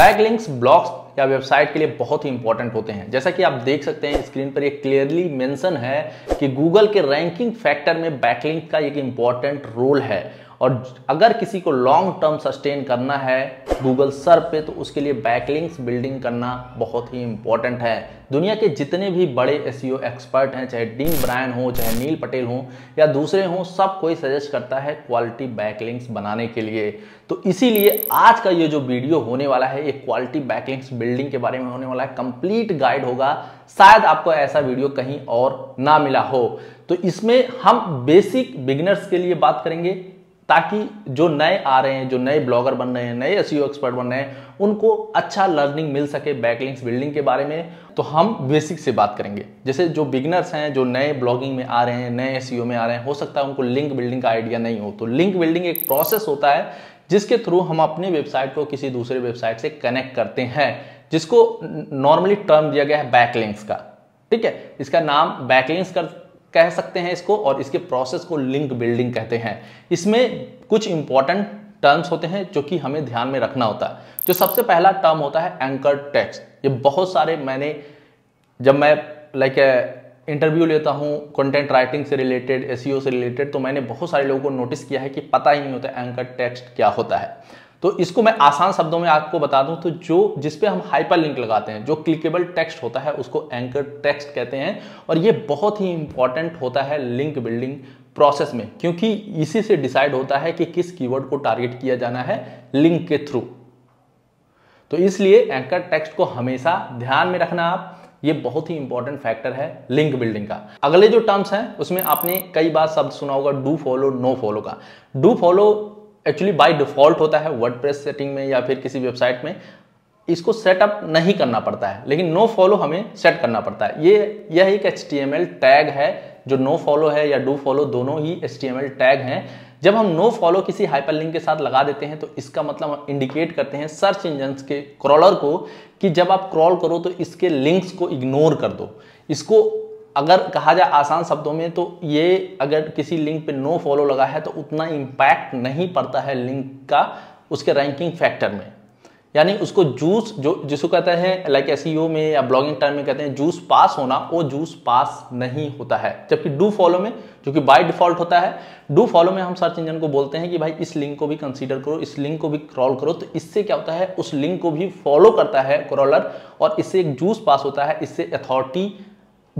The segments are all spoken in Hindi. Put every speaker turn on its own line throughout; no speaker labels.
बैकलिंक्स ब्लॉग्स या वेबसाइट के लिए बहुत ही इंपॉर्टेंट होते हैं। जैसा कि आप देख सकते हैं स्क्रीन पर ये क्लियरली मेंशन है कि गूगल के रैंकिंग फैक्टर में बैकलिंक का एक इंपॉर्टेंट रोल है। और अगर किसी को लॉन्ग टर्म सस्टेन करना है गूगल सर पे तो उसके लिए बैकलिंक्स बिल्डिंग करना बहुत ही इंपॉर्टेंट है। दुनिया के जितने भी बड़े एस एक्सपर्ट हैं, चाहे डीन ब्रायन हो, चाहे नील पटेल हो, या दूसरे हों, सब कोई सजेस्ट करता है क्वालिटी बैकलिंक्स बनाने के लिए। तो इसीलिए आज का ये जो वीडियो होने वाला है, ये क्वालिटी बैकलिंक्स बिल्डिंग के बारे में होने वाला है। कंप्लीट गाइड होगा। शायद आपको ऐसा वीडियो कहीं और ना मिला हो। तो इसमें हम बेसिक बिगिनर्स के लिए बात करेंगे। ताकि जो नए आ रहे हैं, जो नए ब्लॉगर बन रहे हैं, नए एस एक्सपर्ट बन रहे हैं, उनको अच्छा लर्निंग मिल सके बैकलिंक्स बिल्डिंग के बारे में। तो हम बेसिक से बात करेंगे। जैसे जो बिगनर्स हैं, जो नए ब्लॉगिंग में आ रहे हैं, नए एस में आ रहे हैं, हो सकता है उनको लिंक बिल्डिंग का आइडिया नहीं हो। तो लिंक बिल्डिंग एक प्रोसेस होता है, जिसके थ्रू हम अपनी वेबसाइट को किसी दूसरे वेबसाइट से कनेक्ट करते हैं, जिसको नॉर्मली टर्म दिया गया है बैकलिंक्स का। ठीक है? इसका नाम बैकलिंक्स कर कह सकते हैं इसको और इसके प्रोसेस को लिंक बिल्डिंग कहते हैं। इसमें कुछ इंपॉर्टेंट टर्म्स होते हैं जो कि हमें ध्यान में रखना होता है। जो सबसे पहला टर्म होता है एंकर टेक्स्ट ये बहुत सारे मैंने, जब मैं लाइक इंटरव्यू लेता हूँ कंटेंट राइटिंग से रिलेटेड एस से रिलेटेड तो मैंने बहुत सारे लोगों को नोटिस किया है कि पता ही नहीं होता एंकर टेक्स्ट क्या होता है। तो इसको मैं आसान शब्दों में आपको बता दूँ तो जो, जिस पे हम हाइपर लिंक लगाते हैं, जो क्लिकेबल टेक्स्ट होता है, उसको एंकर टेक्स्ट कहते हैं, और ये बहुत ही इंपॉर्टेंट होता है लिंक बिल्डिंग प्रोसेस में, क्योंकि इसी से डिसाइड होता है कि किस कीवर्ड को टारगेट किया जाना है लिंक के थ्रू तो इसलिए एंकर टेक्स्ट को हमेशा ध्यान में रखना आप, ये बहुत ही इंपॉर्टेंट फैक्टर है लिंक बिल्डिंग का। अगले जो टर्म्स हैं, उसमें आपने कई बार शब्द सुना होगा डू फॉलो नो फॉलो का। Do follow actually by default होता है वर्ड सेटिंग में या फिर किसी वेबसाइट में, इसको सेटअप नहीं करना पड़ता है। लेकिन नो फॉलो हमें सेट करना पड़ता है। ये, यह एक एच टैग है, जो नो फॉलो है या डू फॉलो दोनों ही एचटीएमएल टैग हैं। जब हम नो फॉलो किसी हाइपरलिंक के साथ लगा देते हैं तो इसका मतलब इंडिकेट करते हैं सर्च इंजन के क्रॉलर को कि जब आप क्रॉल करो तो इसके लिंक्स को इग्नोर कर दो। इसको अगर कहा जाए आसान शब्दों में तो ये अगर किसी लिंक पे नो फॉलो लगा है तो उतना इम्पैक्ट नहीं पड़ता है लिंक का उसके रैंकिंग फैक्टर में। यानी उसको जूस जो जिसको कहते हैं लाइक एस में या ब्लॉगिंग टर्म में कहते हैं जूस पास होना, वो जूस पास नहीं होता है। जबकि डू फॉलो में, जो कि बाय डिफ़ॉल्ट होता है डू फॉलो में हम सर्च इंजन को बोलते हैं कि भाई, इस लिंक को भी कंसीडर करो, इस लिंक को भी क्रॉल करो तो इससे क्या होता है, उस लिंक को भी फॉलो करता है क्रॉलर और इससे एक जूस पास होता है, इससे अथॉरिटी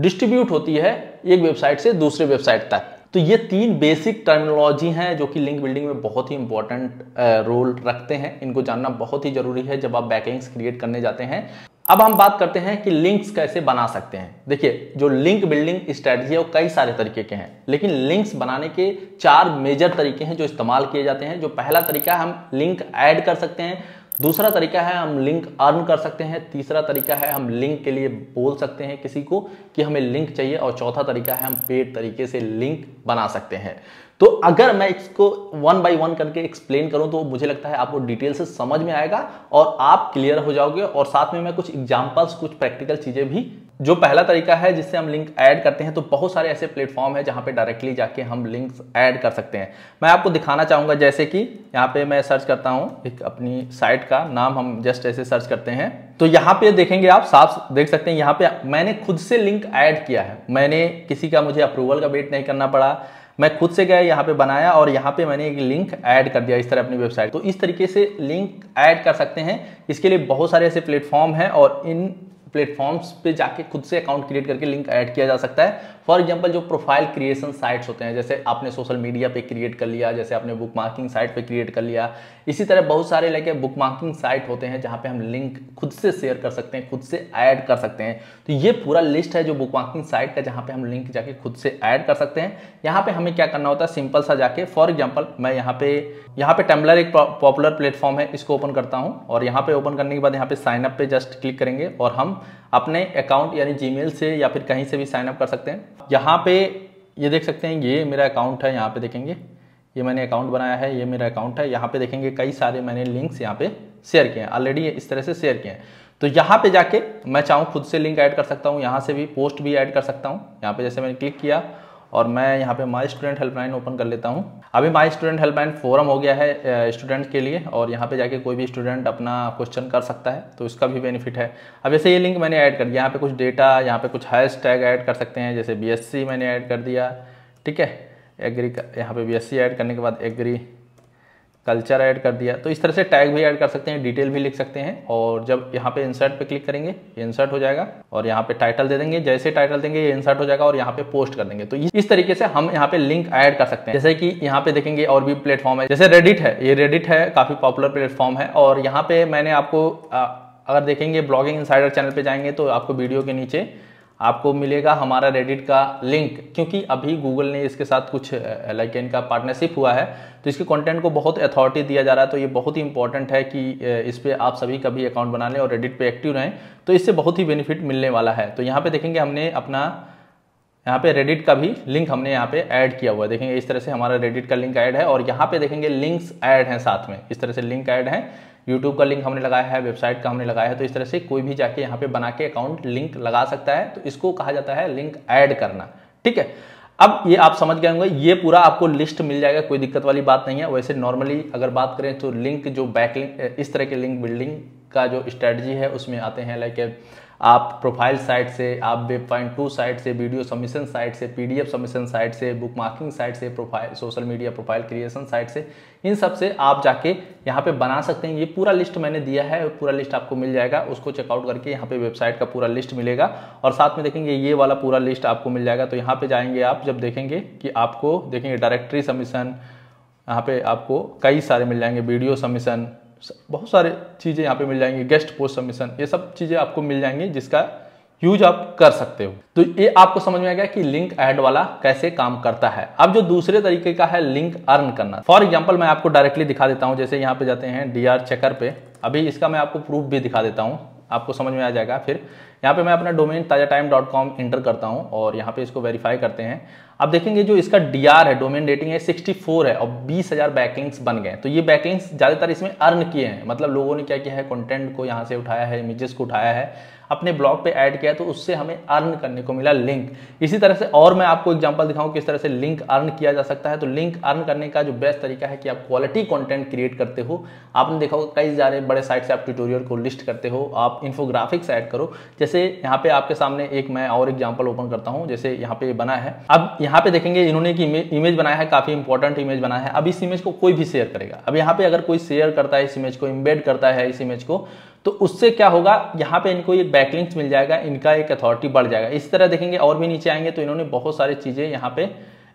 डिस्ट्रीब्यूट होती है एक वेबसाइट से दूसरे वेबसाइट तक। तो ये तीन बेसिक टर्मिनोलॉजी हैं जो कि लिंक बिल्डिंग में बहुत ही इंपॉर्टेंट रोल रखते हैं। इनको जानना बहुत ही ज़रूरी है जब आप बैकलिंक्स क्रिएट करने जाते हैं। अब हम बात करते हैं कि लिंक्स कैसे बना सकते हैं। देखिए, जो लिंक बिल्डिंग स्ट्रेटजी है वो कई सारे तरीके के हैं, लेकिन लिंक्स बनाने के चार मेजर तरीके हैं जो इस्तेमाल किए जाते हैं। जो पहला तरीका हम लिंक ऐड कर सकते हैं। दूसरा तरीका है हम लिंक अर्न कर सकते हैं, तीसरा तरीका है हम लिंक के लिए बोल सकते हैं किसी को कि हमें लिंक चाहिए, और चौथा तरीका है हम पेड तरीके से लिंक बना सकते हैं। तो अगर मैं इसको वन बाय वन करके एक्सप्लेन करूँ तो मुझे लगता है आपको डिटेल से समझ में आएगा, और आप क्लियर हो जाओगे, और साथ में मैं कुछ एग्जाम्पल्स कुछ प्रैक्टिकल चीज़ें भी जो पहला तरीका है जिससे हम लिंक ऐड करते हैं तो बहुत सारे ऐसे प्लेटफॉर्म है जहाँ पे डायरेक्टली जाके हम लिंक्स ऐड कर सकते हैं। मैं आपको दिखाना चाहूँगा जैसे कि यहाँ पे मैं सर्च करता हूँ एक अपनी साइट का नाम हम जस्ट ऐसे सर्च करते हैं। तो यहाँ पे देखेंगे आप, साफ़ देख सकते हैं यहाँ पे मैंने खुद से लिंक ऐड किया है। मैंने किसी का मुझे अप्रूवल का वेट नहीं करना पड़ा। मैं खुद से गया यहाँ पे बनाया और यहाँ पे मैंने एक लिंक ऐड कर दिया इस तरह अपनी वेबसाइट तो इस तरीके से लिंक ऐड कर सकते हैं। इसके लिए बहुत सारे ऐसे प्लेटफॉर्म हैं और इन प्लेटफॉर्म्स पे जाके खुद से अकाउंट क्रिएट करके लिंक ऐड किया जा सकता है। फॉर एग्जांपल जो प्रोफ़ाइल क्रिएशन साइट्स होते हैं, जैसे आपने सोशल मीडिया पे क्रिएट कर लिया, जैसे आपने बुक मार्किंग साइट पे क्रिएट कर लिया इसी तरह बहुत सारे लेके बुक मार्किंग साइट होते हैं जहाँ पे हम लिंक खुद से शेयर कर सकते हैं, खुद से ऐड कर सकते हैं। तो ये पूरा लिस्ट है जो बुक मार्किंग साइट का जहाँ पे हम लिंक जाके खुद से ऐड कर सकते हैं। यहाँ पे हमें क्या करना होता है सिंपल सा जाके फॉर एग्ज़ाम्पल मैं यहाँ पे यहाँ पे टेम्बलर एक पॉपुलर प्लेटफॉर्म है, इसको ओपन करता हूँ और यहाँ पे ओपन करने के बाद यहाँ पे साइन अप पे जस्ट क्लिक करेंगे और हम अपने अकाउंट यानी जीमेल से या फिर कहीं से भी साइन अप कर सकते हैं। यहाँ पे ये देख सकते हैं, ये मेरा अकाउंट है, यहाँ पे देखेंगे। ये मैंने अकाउंट बनाया है, ये मेरा अकाउंट है। यहाँ पे देखेंगे कई सारे मैंने लिंक्स यहाँ पे शेयर किए हैं। ऑलरेडी इस तरह से शेयर किए हैं। तो यहाँ पे जाके मैं चाहूँ खुद से लिंक ऐड कर सकता हूँ, यहाँ से भी पोस्ट भी ऐड कर सकता हूँ। यहाँ पे जैसे मैंने क्लिक किया और मैं यहाँ पे माई स्टूडेंट हेल्पलाइन ओपन कर लेता हूँ। अभी माई स्टूडेंट हेल्पलाइन फोरम हो गया है स्टूडेंट के लिए और यहाँ पे जाके कोई भी स्टूडेंट अपना क्वेश्चन कर सकता है तो इसका भी बेनिफिट है। अब जैसे ये लिंक मैंने ऐड कर दिया, यहाँ पे कुछ डेटा यहाँ पे कुछ हैश टैग ऐड कर सकते हैं, जैसे बीएससी मैंने ऐड कर दिया, ठीक है? एग्री यहाँ पे बी ऐड करने के बाद एग्री कल्चर ऐड कर दिया। तो इस तरह से टैग भी ऐड कर सकते हैं डिटेल भी लिख सकते हैं और जब यहाँ पे इंसर्ट पे क्लिक करेंगे इंसर्ट हो जाएगा और यहाँ पे टाइटल दे देंगे, जैसे टाइटल देंगे, ये इंसर्ट हो जाएगा और यहाँ पे पोस्ट कर देंगे। तो इस तरीके से हम यहाँ पे लिंक ऐड कर सकते हैं। जैसे कि यहाँ पे देखेंगे और भी प्लेटफॉर्म है, जैसे रेडिट है, ये रेडिट है, काफ़ी पॉपुलर प्लेटफॉर्म है और यहाँ पे मैंने आपको अगर देखेंगे ब्लॉगिंग इंसाइडर चैनल पे जाएँगे तो आपको वीडियो के नीचे आपको मिलेगा हमारा रेडिट का लिंक क्योंकि अभी गूगल ने इसके साथ कुछ लाइक इनका पार्टनरशिप हुआ है तो इसके कंटेंट को बहुत अथॉरिटी दिया जा रहा है तो ये बहुत ही इंपॉर्टेंट है कि इस पर आप सभी का भी अकाउंट बना लें और रेडिट पे एक्टिव रहें तो इससे बहुत ही बेनिफिट मिलने वाला है। तो यहाँ पे देखेंगे हमने अपना, यहाँ पे रेडिट का भी लिंक हमने यहाँ पे ऐड किया हुआ है। देखेंगे इस तरह से हमारा रेडिट का लिंक ऐड है और यहाँ पे देखेंगे लिंक्स ऐड हैं साथ में। इस तरह से लिंक ऐड है। यूट्यूब का लिंक हमने लगाया है वेबसाइट का हमने लगाया है तो इस तरह से कोई भी जाके यहाँ पे बना के अकाउंट लिंक लगा सकता है तो इसको कहा जाता है लिंक ऐड करना, ठीक है? अब ये आप समझ गए होंगे, ये पूरा आपको लिस्ट मिल जाएगा, कोई दिक्कत वाली बात नहीं है। वैसे नॉर्मली अगर बात करें तो लिंक जो बैक लिंक इस तरह के लिंक बिल्डिंग का जो स्ट्रेटजी है, उसमें आते हैं लाइक आप प्रोफ़ाइल साइट से, आप वेब पॉइंट टू साइट से वीडियो सबमिशन साइट से पीडीएफ सबमिशन साइट से बुक मार्किंग साइट से profile social media profile creation site से, इन सबसे आप जाके यहाँ पे बना सकते हैं। ये पूरा लिस्ट मैंने दिया है, पूरा लिस्ट आपको मिल जाएगा। उसको चेकआउट करके यहाँ पे वेबसाइट का पूरा लिस्ट मिलेगा। और साथ में देखेंगे, ये वाला पूरा लिस्ट आपको मिल जाएगा। तो यहाँ पे जाएँगे आप, जब देखेंगे कि आपको, देखेंगे डायरेक्टरी सबमिशन यहाँ पे आपको कई सारे मिल जाएँगे। वीडियो सबमिशन बहुत सारे चीज़ें यहाँ पे मिल जाएँगी गेस्ट पोस्ट सबमिशन ये सब चीज़ें आपको मिल जाएँगी जिसका यूज़ आप कर सकते हो। तो ये आपको समझ में आ गया कि लिंक ऐड वाला कैसे काम करता है। अब जो दूसरे तरीके का है लिंक अर्न करना। फॉर एग्ज़ाम्पल मैं आपको डायरेक्टली दिखा देता हूँ, जैसे यहाँ पे जाते हैं डी चेकर पे। अभी इसका मैं आपको प्रूफ भी दिखा देता हूँ। आपको समझ में आ जाएगा फिर। यहाँ पे मैं अपना डोमेन ताज़ा टाइम डॉट कॉम इंटर करता हूँ और यहाँ पे इसको वेरीफाई करते हैं। अब देखेंगे जो इसका DR है डोमेन रेटिंग है 64 है और बीस हज़ार बैकलिंक्स बन गए तो ये बैकलिंक्स ज़्यादातर इसमें अर्न किए हैं। मतलब लोगों ने क्या किया है कंटेंट को यहाँ से उठाया है इमेजेस को उठाया है, अपने ब्लॉग पे ऐड किया तो उससे हमें अर्न करने को मिला लिंक इसी तरह से और मैं आपको एग्जांपल दिखाऊँ किस तरह से लिंक अर्न किया जा सकता है। तो लिंक अर्न करने का जो बेस्ट तरीका है कि आप क्वालिटी कंटेंट क्रिएट करते हो। आपने देखा होगा कई सारे बड़े साइट से आप ट्यूटोरियल को लिस्ट करते हो, आप इन्फोग्राफिक्स ऐड करो। जैसे यहाँ पे आपके सामने एक मैं और एग्ज़ाम्पल ओपन करता हूँ, जैसे यहाँ पे बना है। अब यहाँ पे देखेंगे इन्होंने की इमेज बनाया है, काफ़ी इंपॉर्टेंट इमेज बनाया है। अब इस इमेज को कोई भी शेयर करेगा। अब यहाँ पे अगर कोई शेयर करता है, इस इमेज को इम्बेड करता है, इस इमेज को तो उससे क्या होगा? यहाँ पे इनको एक बैकलिंक्स मिल जाएगा, इनका एक अथॉरिटी बढ़ जाएगा। इस तरह देखेंगे और भी नीचे आएँगे तो इन्होंने बहुत सारी चीज़ें यहाँ पे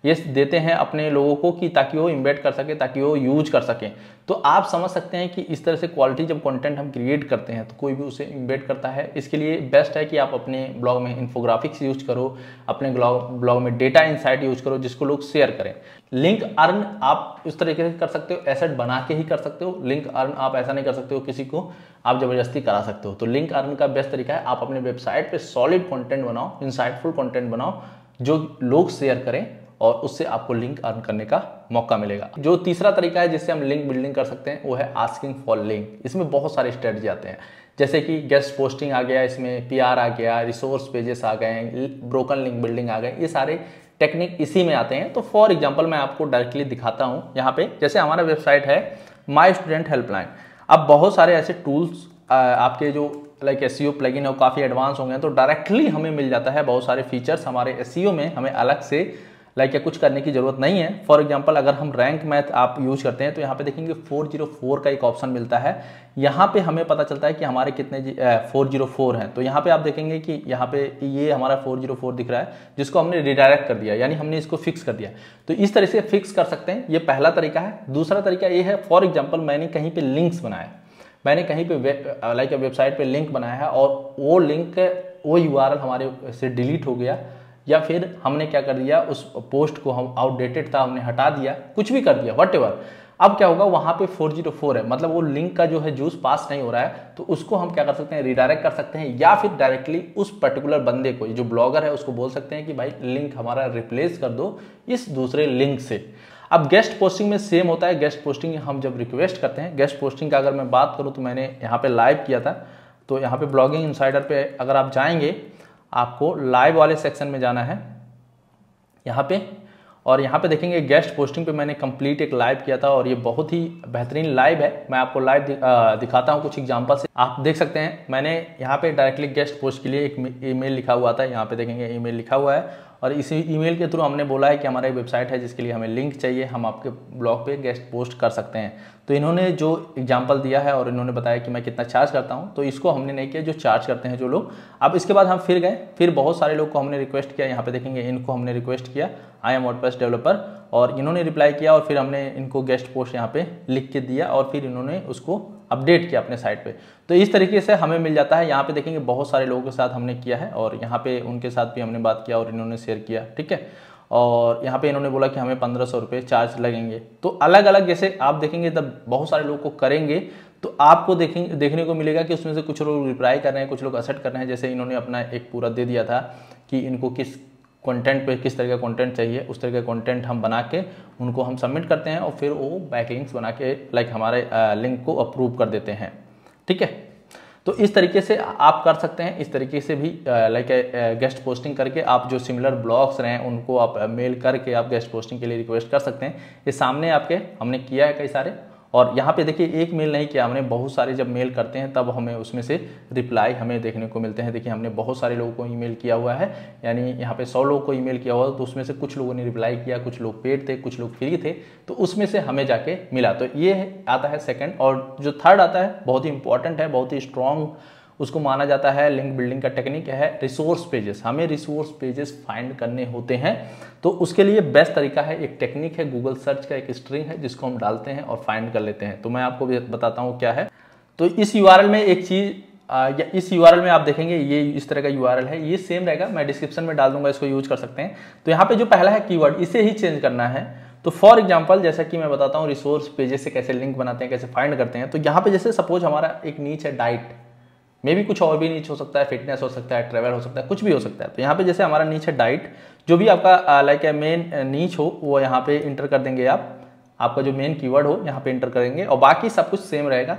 ये देते हैं अपने लोगों को कि ताकि वो इम्बेड कर सके, ताकि वो यूज़ कर सकें। तो आप समझ सकते हैं कि इस तरह से क्वालिटी जब कंटेंट हम क्रिएट करते हैं तो कोई भी उसे इम्बेड करता है। इसके लिए बेस्ट है कि आप अपने ब्लॉग में इन्फोग्राफिक्स यूज़ करो, अपने ब्लॉग में डेटा इनसाइट यूज़ करो, जिसको लोग शेयर करें। लिंक अर्न आप उस तरीके से कर सकते हो एसेट बना के ही कर सकते हो। लिंक अर्न आप ऐसा नहीं कर सकते हो किसी को, आप ज़बरदस्ती करा सकते हो। तो लिंक अर्न का बेस्ट तरीका है, आप अपने वेबसाइट पर सॉलिड कॉन्टेंट बनाओ इंसाइटफुल कॉन्टेंट बनाओ, जो लोग शेयर करें। और उससे आपको लिंक अर्न करने का मौका मिलेगा। जो तीसरा तरीका है जिससे हम लिंक बिल्डिंग कर सकते हैं, वो है आस्किंग फॉर लिंक इसमें बहुत सारे स्ट्रेटजी आते हैं। जैसे कि गेस्ट पोस्टिंग आ गया, इसमें पीआर आ गया रिसोर्स पेजेस आ गए ब्रोकन लिंक बिल्डिंग आ गए, ये सारे टेक्निक इसी में आते हैं। तो फॉर एग्ज़ाम्पल मैं आपको डायरेक्टली दिखाता हूँ यहाँ पे। जैसे हमारा वेबसाइट है माई स्टूडेंट हेल्पलाइन अब बहुत सारे ऐसे टूल्स आपके जो लाइक एस सी प्लगइन है काफ़ी एडवांस हो होंगे तो डायरेक्टली हमें मिल जाता है। बहुत सारे फीचर्स हमारे एस e में हमें अलग से लाइक या कुछ करने की ज़रूरत नहीं है। फॉर एग्ज़ाम्पल अगर हम रैंक मैथ आप यूज़ करते हैं तो यहाँ पे देखेंगे 404 का एक ऑप्शन मिलता है। यहाँ पे हमें पता चलता है कि हमारे कितने फोर ज़ीरो फोर हैं। तो यहाँ पे आप देखेंगे कि यहाँ पे ये हमारा 404 दिख रहा है, जिसको हमने रिडायरेक्ट कर दिया, यानी हमने इसको फिक्स कर दिया। तो इस तरह से फिक्स कर सकते हैं। ये पहला तरीका है। दूसरा तरीका ये है फॉर एग्ज़ाम्पल मैंने कहीं पर लिंक्स बनाया मैंने कहीं पे लाइक वेबसाइट पे लिंक बनाया है और वो लिंक वो यू हमारे से डिलीट हो गया। या फिर हमने क्या कर दिया, उस पोस्ट को हम आउटडेटेड था, हमने हटा दिया, कुछ भी कर दिया वट अब क्या होगा, वहाँ पे 404 है मतलब वो लिंक का जो है जूस पास नहीं हो रहा है तो उसको हम क्या कर सकते हैं रिडायरेक्ट कर सकते हैं, या फिर डायरेक्टली उस पर्टिकुलर बंदे को, जो ब्लॉगर है, उसको बोल सकते हैं कि भाई लिंक हमारा रिप्लेस कर दो इस दूसरे लिंक से। अब गेस्ट पोस्टिंग में सेम होता है गेस्ट पोस्टिंग हम जब रिक्वेस्ट करते हैं गेस्ट पोस्टिंग का अगर मैं बात करूँ तो मैंने यहाँ पे लाइव किया था तो यहाँ पे ब्लॉगिंग इंसाइडर पे अगर आप जाएँगे आपको लाइव वाले सेक्शन में जाना है, यहाँ पे। और यहाँ पे देखेंगे गेस्ट पोस्टिंग पे मैंने कंप्लीट एक लाइव किया था और ये बहुत ही बेहतरीन लाइव है। मैं आपको लाइव दिखाता हूँ कुछ एग्ज़ाम्पल से। आप देख सकते हैं, मैंने यहाँ पे डायरेक्टली गेस्ट पोस्ट के लिए एक ईमेल लिखा हुआ था। यहाँ पे देखेंगे ईमेल लिखा हुआ है। और इसी ईमेल के थ्रू हमने बोला है कि हमारा एक वेबसाइट है जिसके लिए हमें लिंक चाहिए, हम आपके ब्लॉग पे गेस्ट पोस्ट कर सकते हैं। तो इन्होंने जो एग्ज़ाम्पल दिया है और इन्होंने बताया कि मैं कितना चार्ज करता हूँ तो इसको हमने नहीं किया, जो चार्ज करते हैं जो लोग। अब इसके बाद हम फिर गए, फिर बहुत सारे लोग को हमने रिक्वेस्ट किया, यहाँ पे देखेंगे, इनको हमने रिक्वेस्ट किया आई एम वर्डप्रेस डेवलपर और इन्होंने रिप्लाई किया और फिर हमने इनको गेस्ट पोस्ट यहाँ पे लिख के दिया और फिर इन्होंने उसको अपडेट किया अपने साइट पे। तो इस तरीके से हमें मिल जाता है। यहाँ पे देखेंगे बहुत सारे लोगों के साथ हमने किया है और यहाँ पे उनके साथ भी हमने बात किया और इन्होंने शेयर किया, ठीक है? और यहाँ पे इन्होंने बोला कि हमें पंद्रह सौ रुपये चार्ज लगेंगे। तो अलग अलग जैसे आप देखेंगे तब बहुत सारे लोग को करेंगे तो आपको देखेंगे देखने को मिलेगा कि उसमें से कुछ लोग रिप्लाई कर रहे हैं, कुछ लोग असट कर रहे हैं। जैसे इन्होंने अपना एक पूरा दे दिया था कि इनको किस कंटेंट पे किस तरह का कंटेंट चाहिए, उस तरह का कंटेंट हम बना के उनको हम सबमिट करते हैं और फिर वो बैक लिंक्स बना के लाइक हमारे लिंक को अप्रूव कर देते हैं। ठीक है? तो इस तरीके से आप कर सकते हैं। इस तरीके से भी लाइक गेस्ट पोस्टिंग करके आप जो सिमिलर ब्लॉग्स रहे हैं, उनको आप मेल करके आप गेस्ट पोस्टिंग के लिए रिक्वेस्ट कर सकते हैं। ये सामने आपके, हमने किया है कई सारे। और यहाँ पे देखिए, एक मेल नहीं किया हमने, बहुत सारे जब मेल करते हैं तब हमें उसमें से रिप्लाई हमें देखने को मिलते हैं। देखिए, हमने बहुत सारे लोगों को ईमेल किया हुआ है, यानी यहाँ पे सौ लोगों को ईमेल किया हुआ तो उसमें से कुछ लोगों ने रिप्लाई किया, कुछ लोग पेड थे, कुछ लोग फ्री थे तो उसमें से हमें जाके मिला। तो ये आता है सेकेंड और जो थर्ड आता है, बहुत ही इंपॉर्टेंट है, बहुत ही स्ट्रॉन्ग उसको माना जाता है लिंक बिल्डिंग का टेक्निक है रिसोर्स पेजेस हमें रिसोर्स पेजेस फाइंड करने होते हैं। तो उसके लिए बेस्ट तरीका है, एक टेक्निक है गूगल सर्च का एक स्ट्रिंग है, जिसको हम डालते हैं और फाइंड कर लेते हैं। तो मैं आपको बताता हूँ क्या है। तो इस यूआरएल में एक चीज़ या इस यूआरएल में आप देखेंगे, ये इस तरह का यूआरएल है। ये सेम रहेगा, मैं डिस्क्रिप्शन में डाल दूँगा, इसको यूज़ कर सकते हैं। तो यहाँ पे जो पहला है कीवर्ड इसे ही चेंज करना है। तो फॉर एग्ज़ाम्पल जैसा कि मैं बताता हूँ रिसोर्स पेजेस से कैसे लिंक बनाते हैं, कैसे फाइंड करते हैं। तो यहाँ पे जैसे सपोज़ हमारा एक नीच है डाइट मे भी कुछ और भी नीच हो सकता है फिटनेस हो सकता है ट्रेवल हो सकता है, कुछ भी हो सकता है। तो यहाँ पे जैसे हमारा नीच है डाइट जो भी आपका लाइक मेन नीच हो, वो यहाँ पे इंटर कर देंगे आप। आपका जो मेन कीवर्ड हो, यहाँ पे इंटर करेंगे। और बाकी सब कुछ सेम रहेगा।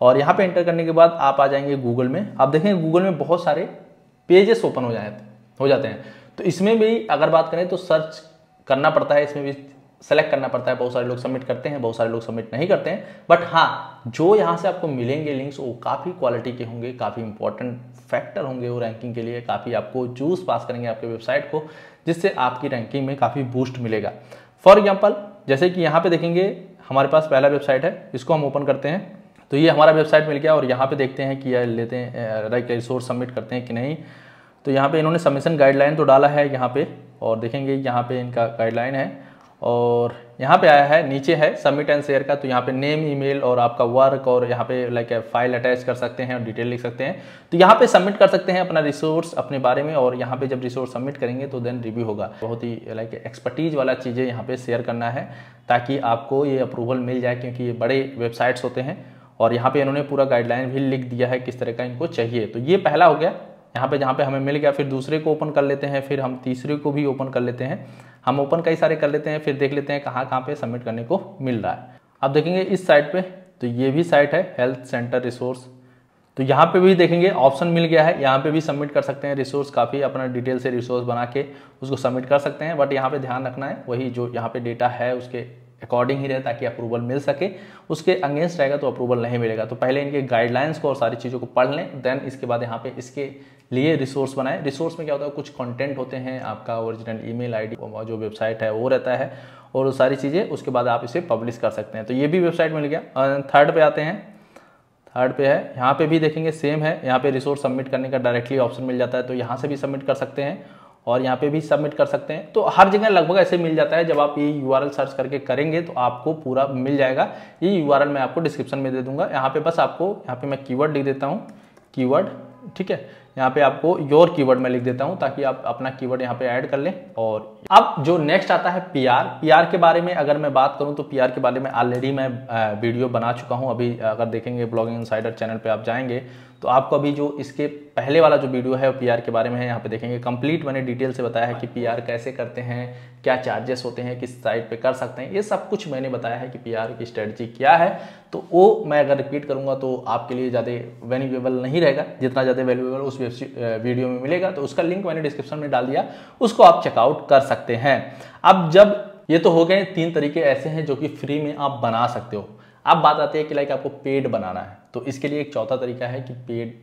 और यहाँ पे इंटर करने के बाद आप आ जाएँगे गूगल में। आप देखेंगे गूगल में बहुत सारे पेजेस ओपन हो जाए, हो जाते हैं। तो इसमें भी अगर बात करें तो सर्च करना पड़ता है, इसमें भी सेलेक्ट करना पड़ता है, बहुत सारे लोग सबमिट करते हैं, बहुत सारे लोग सबमिट नहीं करते हैं। बट हाँ जो यहाँ से आपको मिलेंगे लिंक्स वो काफ़ी क्वालिटी के होंगे, काफ़ी इंपॉर्टेंट फैक्टर होंगे वो रैंकिंग के लिए, काफ़ी आपको जूस पास करेंगे आपके वेबसाइट को, जिससे आपकी रैंकिंग में काफ़ी बूस्ट मिलेगा। फॉर एग्ज़ाम्पल जैसे कि यहाँ पे देखेंगे, हमारे पास पहला वेबसाइट है, इसको हम ओपन करते हैं। तो ये हमारा वेबसाइट मिल गया और यहाँ पे देखते हैं कि यह लेते हैं राइट रिसोर्स सबमिट करते हैं कि नहीं। तो यहाँ पे इन्होंने सबमिशन गाइडलाइन तो डाला है यहाँ पे, और देखेंगे यहाँ पे इनका गाइडलाइन है। और यहाँ पे आया है, नीचे है सबमिट एंड शेयर का तो यहाँ पे नेम ईमेल और आपका वर्क और यहाँ पे लाइक फ़ाइल अटैच कर सकते हैं और डिटेल लिख सकते हैं। तो यहाँ पे सबमिट कर सकते हैं अपना रिसोर्स अपने बारे में और यहाँ पे जब रिसोर्स सबमिट करेंगे तो देन रिव्यू होगा। बहुत ही लाइक एक्सपर्टीज वाला चीज़ें यहाँ पे शेयर करना है ताकि आपको ये अप्रूवल मिल जाए क्योंकि ये बड़े वेबसाइट्स होते हैं और यहाँ पे इन्होंने पूरा गाइडलाइन भी लिख दिया है किस तरह का इनको चाहिए। तो ये पहला हो गया। यहाँ पे जहाँ पे हमें मिल गया, फिर दूसरे को ओपन कर लेते हैं, फिर हम तीसरे को भी ओपन कर लेते हैं। हम ओपन कई सारे कर लेते हैं, फिर देख लेते हैं कहाँ कहाँ पे सबमिट करने को मिल रहा है। अब देखेंगे इस साइट पे तो ये भी साइट है हेल्थ सेंटर रिसोर्स तो यहाँ पे भी देखेंगे ऑप्शन मिल गया है। यहाँ पे भी सबमिट कर सकते हैं रिसोर्स काफ़ी अपना डिटेल से रिसोर्स बना के उसको सबमिट कर सकते हैं। बट यहाँ पे ध्यान रखना है, वही जो यहाँ पे डेटा है, उसके अकॉर्डिंग ही रहे ताकि अप्रूवल मिल सके। उसके अगेंस्ट रहेगा तो अप्रूवल नहीं मिलेगा। तो पहले इनके गाइडलाइंस को और सारी चीज़ों को पढ़ लें देन इसके बाद यहाँ पे इसके लिए रिसोर्स बनाए। रिसोर्स में क्या होता है, कुछ कंटेंट होते हैं, आपका ओरिजिनल ईमेल आईडी जो वेबसाइट है, वो रहता है, और सारी चीज़ें, उसके बाद आप इसे पब्लिश कर सकते हैं। तो ये भी वेबसाइट मिल गया। थर्ड पे आते हैं। थर्ड पे है। यहाँ पे भी देखेंगे सेम है। यहाँ पे रिसोर्स सबमिट करने का डायरेक्टली ऑप्शन मिल जाता है तो यहाँ से भी सबमिट कर सकते हैं, और यहाँ पे भी सबमिट कर सकते हैं। तो हर जगह लगभग ऐसे मिल जाता है, जब आप ये यूआरएल सर्च करके करेंगे तो आपको पूरा मिल जाएगा। ये यूआरएल मैं आपको डिस्क्रिप्शन में दे दूँगा। यहाँ पे बस आपको, यहाँ पे मैं कीवर्ड लिख देता हूँ। कीवर्ड ठीक है? यहाँ पे आपको योर कीवर्ड में लिख देता हूँ ताकि आप अपना कीवर्ड यहाँ पे ऐड कर लें और अब जो नेक्स्ट आता है पीआर पीआर के बारे में अगर मैं बात करूँ तो पीआर के बारे में ऑलरेडी मैं वीडियो बना चुका हूँ। अभी अगर देखेंगे ब्लॉगिंग इनसाइडर चैनल पे आप जाएँगे तो आपको अभी जो इसके पहले वाला जो वीडियो है पीआर के बारे में है, यहाँ पे देखेंगे। कंप्लीट मैंने डिटेल से बताया है कि पीआर कैसे करते हैं, क्या चार्जेस होते हैं, किस साइट पे कर सकते हैं। ये सब कुछ मैंने बताया है कि पीआर की स्ट्रेटजी क्या है। तो वो मैं अगर रिपीट करूँगा तो आपके लिए ज़्यादा वैल्यूएबल नहीं रहेगा। जितना ज़्यादा वैल्यूएबल उस वीडियो में मिलेगा तो उसका लिंक मैंने डिस्क्रिप्शन में डाल दिया, उसको आप चेकआउट कर सकते हैं। अब जब ये तो हो गए तीन तरीके ऐसे हैं जो कि फ्री में आप बना सकते हो। अब बात आती है कि लाइक आपको पेड बनाना है। तो इसके लिए एक चौथा तरीका है कि पेड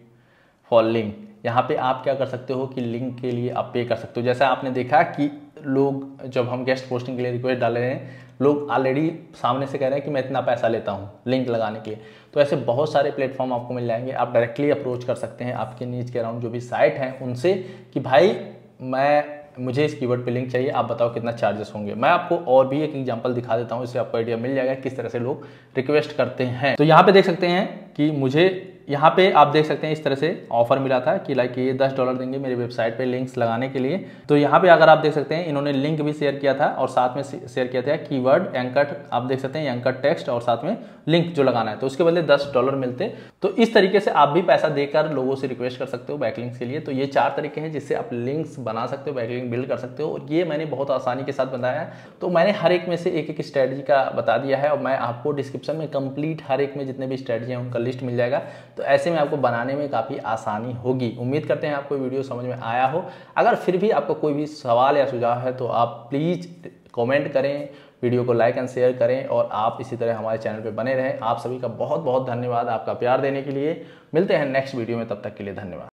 फॉर लिंक यहाँ पे आप क्या कर सकते हो कि लिंक के लिए आप पे कर सकते हो। जैसा आपने देखा कि लोग, जब हम गेस्ट पोस्टिंग के लिए रिक्वेस्ट डाल रहे हैं, लोग ऑलरेडी सामने से कह रहे हैं कि मैं इतना पैसा लेता हूँ लिंक लगाने के लिए। तो ऐसे बहुत सारे प्लेटफॉर्म आपको मिल जाएँगे। आप डायरेक्टली अप्रोच कर सकते हैं आपके नीच के अराउंड जो भी साइट हैं उनसे कि भाई, मैं मुझे इस कीवर्ड पे लिंक चाहिए, आप बताओ कितना चार्जेस होंगे। मैं आपको और भी एक एग्जांपल दिखा देता हूँ, इससे आपको आइडिया मिल जाएगा किस तरह से लोग रिक्वेस्ट करते हैं। तो यहाँ पे देख सकते हैं कि मुझे यहाँ पे आप देख सकते हैं इस तरह से ऑफ़र मिला था कि लाइक ये दस डॉलर देंगे मेरी वेबसाइट पे लिंक्स लगाने के लिए। तो यहाँ पे अगर आप देख सकते हैं, इन्होंने लिंक भी शेयर किया था और साथ में शेयर किया था कीवर्ड एंकर आप देख सकते हैं एंकर टेक्स्ट और साथ में लिंक जो लगाना है। तो उसके बदले दस डॉलर मिलते। तो इस तरीके से आप भी पैसा देकर लोगों से रिक्वेस्ट कर सकते हो बैकलिंक्स के लिए। तो ये चार तरीके हैं जिससे आप लिंक्स बना सकते हो बैकलिंक बिल्ड कर सकते हो। और ये मैंने बहुत आसानी के साथ बताया है। तो मैंने हर एक में से एक एक स्ट्रेटजी का बता दिया है और मैं आपको डिस्क्रिप्शन में कंप्लीट हर एक में जितने भी स्ट्रेटजी हैं उनका लिस्ट मिल जाएगा। तो ऐसे में आपको बनाने में काफ़ी आसानी होगी। उम्मीद करते हैं आपको वीडियो समझ में आया हो। अगर फिर भी आपको कोई भी सवाल या सुझाव है तो आप प्लीज़ कमेंट करें, वीडियो को लाइक एंड शेयर करें और आप इसी तरह हमारे चैनल पर बने रहें। आप सभी का बहुत बहुत धन्यवाद आपका प्यार देने के लिए। मिलते हैं नेक्स्ट वीडियो में, तब तक के लिए धन्यवाद।